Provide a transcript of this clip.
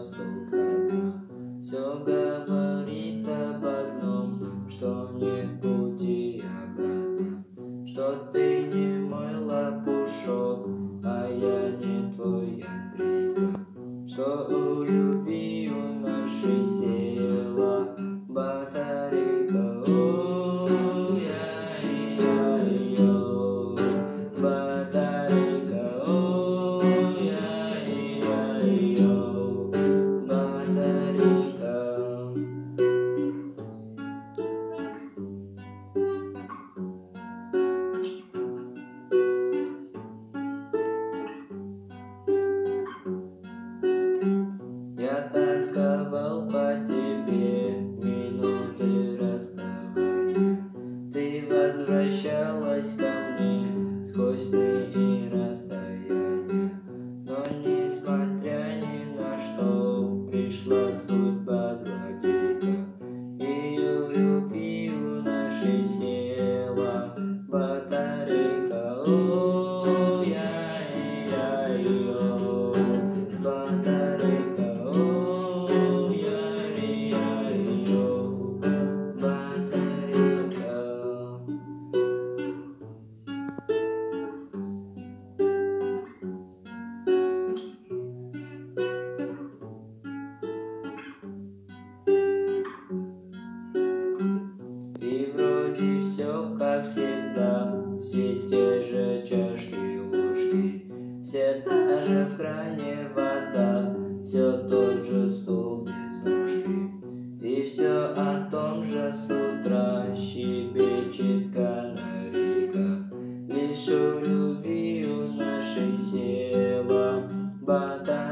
столько дна. Все говорит об одном, что нет пути обратно, что ты не мой лопушок, а я не твой Андрейка, что у voice все как всегда, все те же чашки, ложки, все та же в кране вода, все тот же стол без ножки. И все о том же с утра щебечет канарейка, лишь у любви у нашей села батарея.